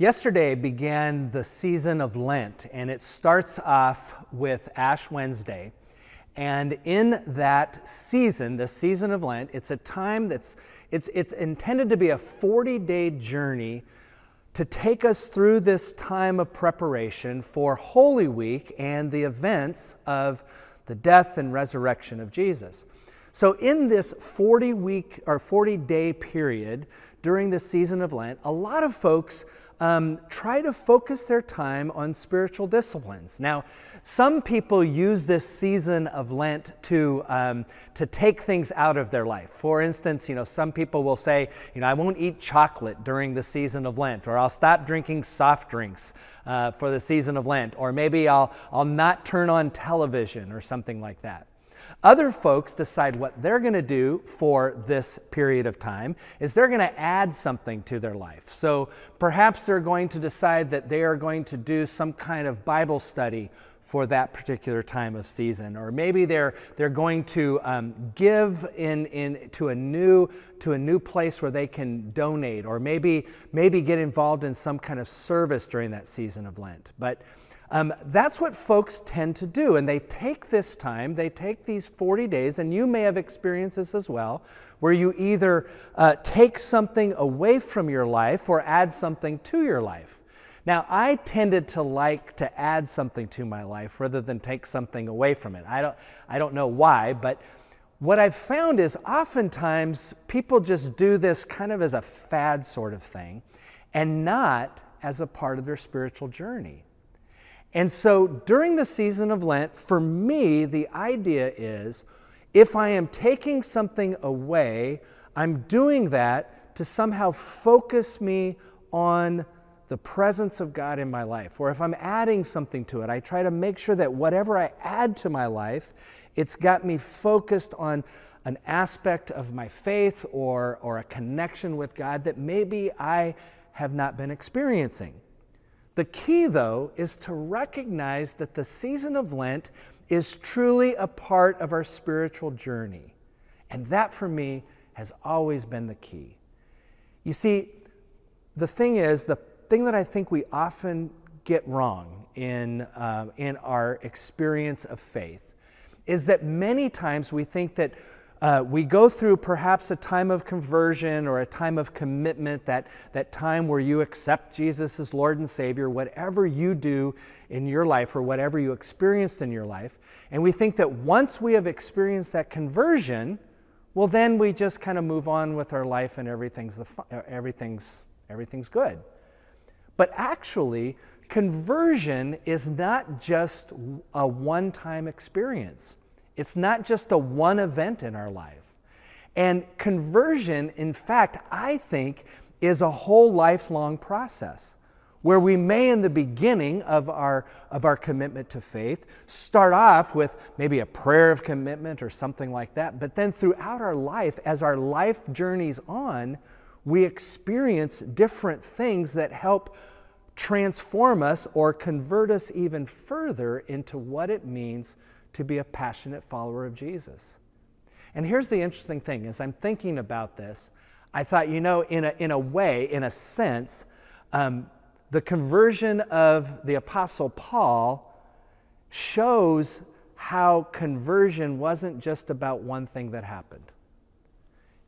Yesterday began the season of Lent, and it starts off with Ash Wednesday. And in that season, the season of Lent, it's a time that's it's, it's intended to be a 40-day journey to take us through this time of preparation for Holy Week and the events of the death and resurrection of Jesus. So, in this 40 week or 40 day period during the season of Lent, a lot of folks um, try to focus their time on spiritual disciplines. Now, some people use this season of Lent to, um, to take things out of their life. For instance, you know, some people will say, you know, I won't eat chocolate during the season of Lent, or I'll stop drinking soft drinks uh, for the season of Lent, or maybe I'll, I'll not turn on television or something like that. Other folks decide what they're going to do for this period of time is they're going to add something to their life. So perhaps they're going to decide that they are going to do some kind of Bible study for that particular time of season or maybe they're they're going to um, give in in to a new to a new place where they can donate or maybe maybe get involved in some kind of service during that season of lent but um, that's what folks tend to do. And they take this time, they take these 40 days, and you may have experienced this as well, where you either uh, take something away from your life or add something to your life. Now, I tended to like to add something to my life rather than take something away from it. I don't, I don't know why, but what I've found is oftentimes people just do this kind of as a fad sort of thing and not as a part of their spiritual journey. And so during the season of Lent, for me, the idea is if I am taking something away, I'm doing that to somehow focus me on the presence of God in my life. Or if I'm adding something to it, I try to make sure that whatever I add to my life, it's got me focused on an aspect of my faith or, or a connection with God that maybe I have not been experiencing. The key, though, is to recognize that the season of Lent is truly a part of our spiritual journey. And that, for me, has always been the key. You see, the thing is, the thing that I think we often get wrong in, uh, in our experience of faith is that many times we think that uh, we go through perhaps a time of conversion or a time of commitment, that, that time where you accept Jesus as Lord and Savior, whatever you do in your life or whatever you experienced in your life. And we think that once we have experienced that conversion, well, then we just kind of move on with our life and everything's, the, uh, everything's, everything's good. But actually, conversion is not just a one time experience. It's not just a one event in our life. And conversion, in fact, I think, is a whole lifelong process where we may, in the beginning of our, of our commitment to faith, start off with maybe a prayer of commitment or something like that. But then throughout our life, as our life journeys on, we experience different things that help transform us or convert us even further into what it means to be a passionate follower of Jesus. And here's the interesting thing as I'm thinking about this, I thought, you know, in a, in a way, in a sense, um, the conversion of the Apostle Paul shows how conversion wasn't just about one thing that happened.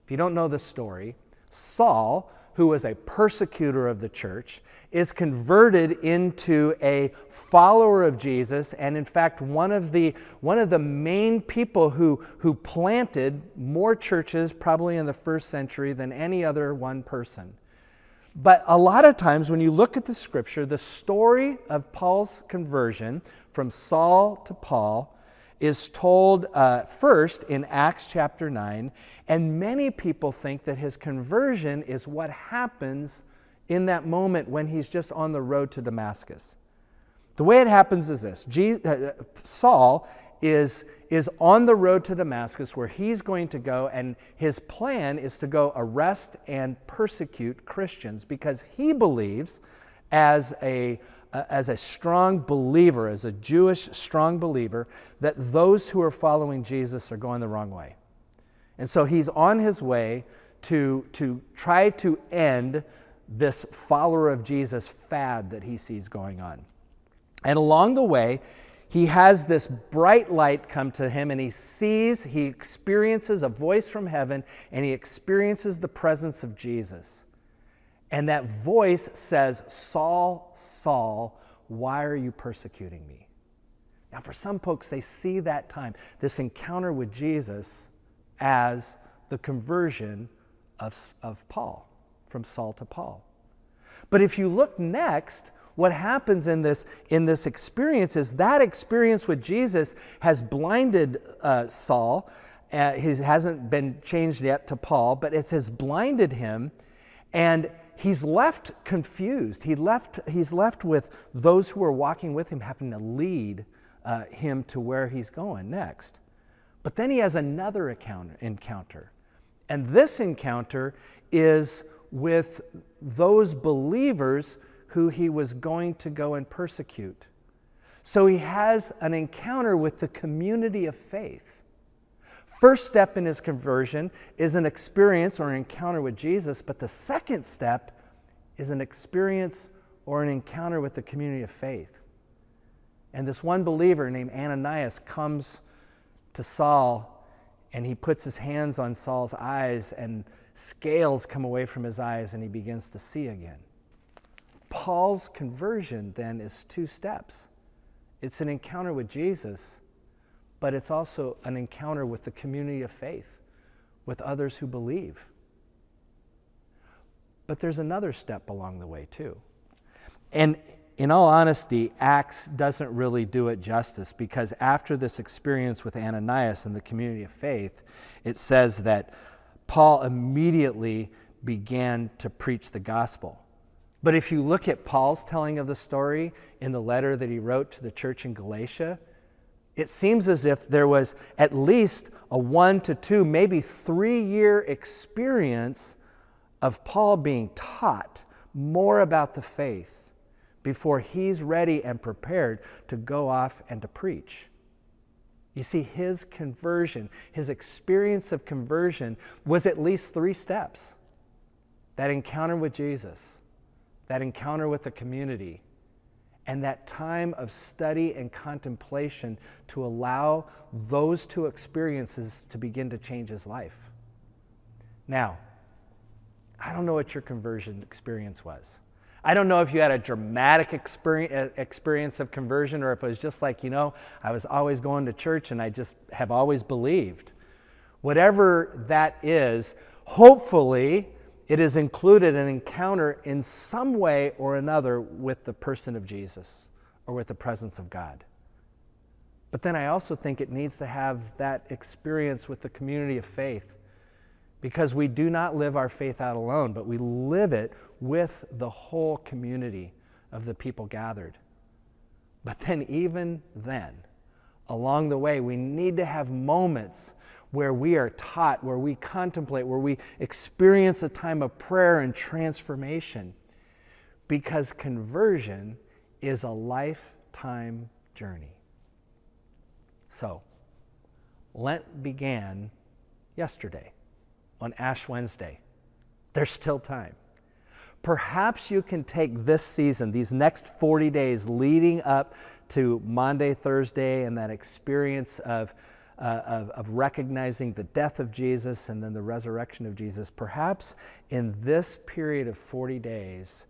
If you don't know the story, Saul who was a persecutor of the church, is converted into a follower of Jesus, and in fact, one of the, one of the main people who, who planted more churches probably in the first century than any other one person. But a lot of times, when you look at the scripture, the story of Paul's conversion from Saul to Paul is told uh, first in Acts chapter 9, and many people think that his conversion is what happens in that moment when he's just on the road to Damascus. The way it happens is this Jesus, uh, uh, Saul is, is on the road to Damascus where he's going to go, and his plan is to go arrest and persecute Christians because he believes, as a, uh, as a strong believer, as a Jewish strong believer, that those who are following Jesus are going the wrong way. And so he's on his way to, to try to end this follower of Jesus fad that he sees going on. And along the way, he has this bright light come to him and he sees, he experiences a voice from heaven and he experiences the presence of Jesus. And that voice says, Saul, Saul, why are you persecuting me? Now, for some folks, they see that time, this encounter with Jesus, as the conversion of, of Paul, from Saul to Paul. But if you look next, what happens in this, in this experience is that experience with Jesus has blinded uh, Saul. Uh, he hasn't been changed yet to Paul, but it has blinded him, and he's left confused. He left, he's left with those who are walking with him having to lead uh, him to where he's going next. But then he has another encounter, encounter. And this encounter is with those believers who he was going to go and persecute. So he has an encounter with the community of faith. First step in his conversion is an experience or an encounter with Jesus, but the second step is an experience or an encounter with the community of faith. And this one believer named Ananias comes to Saul and he puts his hands on Saul's eyes, and scales come away from his eyes, and he begins to see again. Paul's conversion then is two steps it's an encounter with Jesus, but it's also an encounter with the community of faith, with others who believe. But there's another step along the way, too. And in all honesty, Acts doesn't really do it justice because after this experience with Ananias and the community of faith, it says that Paul immediately began to preach the gospel. But if you look at Paul's telling of the story in the letter that he wrote to the church in Galatia, it seems as if there was at least a one to two, maybe three year experience of Paul being taught more about the faith before he's ready and prepared to go off and to preach. You see, his conversion, his experience of conversion was at least three steps that encounter with Jesus, that encounter with the community, and that time of study and contemplation to allow those two experiences to begin to change his life. Now, I don't know what your conversion experience was. I don't know if you had a dramatic uh, experience of conversion or if it was just like, you know, I was always going to church and I just have always believed. Whatever that is, hopefully it is included an encounter in some way or another with the person of Jesus or with the presence of God. But then I also think it needs to have that experience with the community of faith because we do not live our faith out alone, but we live it with the whole community of the people gathered. But then, even then, along the way, we need to have moments where we are taught, where we contemplate, where we experience a time of prayer and transformation. Because conversion is a lifetime journey. So, Lent began yesterday on Ash Wednesday. There's still time. Perhaps you can take this season, these next 40 days leading up to Maundy, Thursday, and that experience of, uh, of, of recognizing the death of Jesus and then the resurrection of Jesus. Perhaps in this period of 40 days,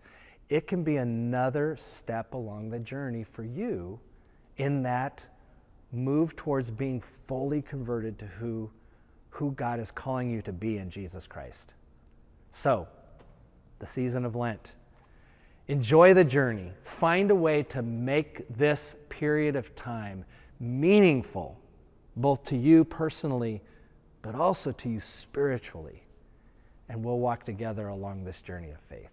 it can be another step along the journey for you in that move towards being fully converted to who who God is calling you to be in Jesus Christ. So, the season of Lent. Enjoy the journey. Find a way to make this period of time meaningful, both to you personally, but also to you spiritually. And we'll walk together along this journey of faith.